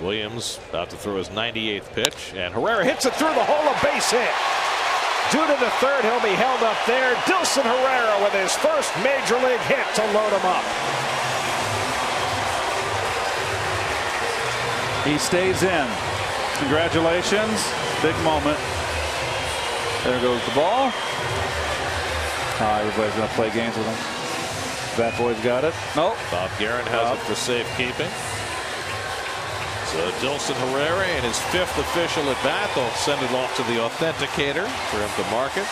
Williams about to throw his 98th pitch, and Herrera hits it through the hole, a base hit. Due to the third, he'll be held up there. Dilson Herrera with his first major league hit to load him up. He stays in. Congratulations. Big moment. There goes the ball. Ah, everybody's going to play games with him. That boy's got it. Nope. Bob Geren has Bob. it for safekeeping. So uh, Dilson Herrera in his fifth official at bat. They'll send it off to the authenticator for him to mark it.